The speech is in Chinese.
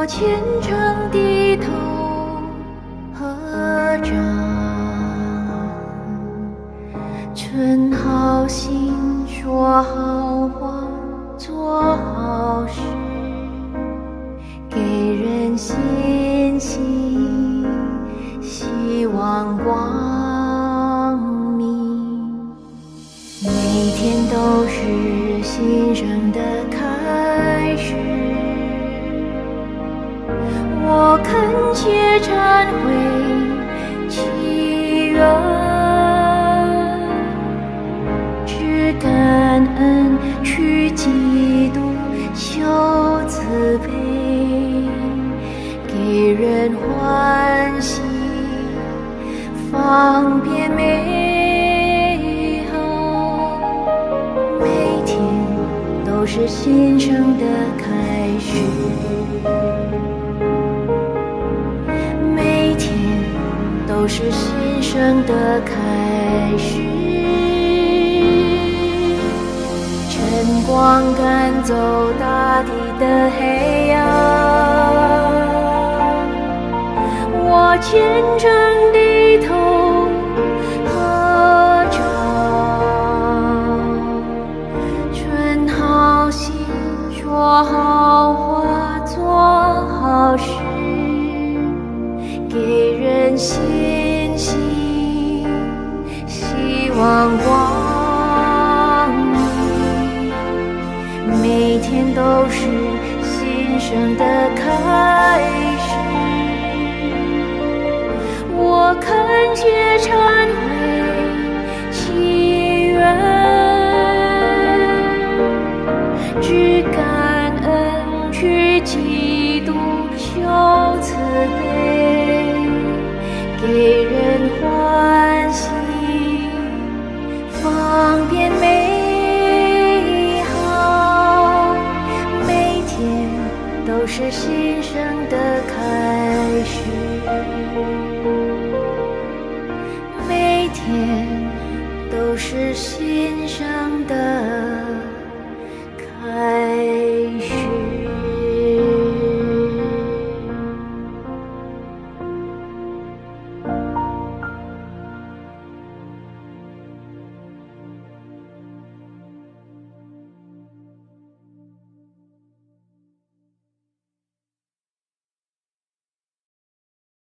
我虔诚低头合掌，存好心，说好话，做好事，给人信心，希望光明，每天都是新生的感恩去基督修慈悲，给人欢喜，方便美好，每天都是新生的开始。每天都是新生的开始，光赶走大地的黑暗，我虔诚低头合掌，存好心，说好话，做好事。给人信心，希望光生的开始。我恳切忏悔祈愿，只感每天都是新生的。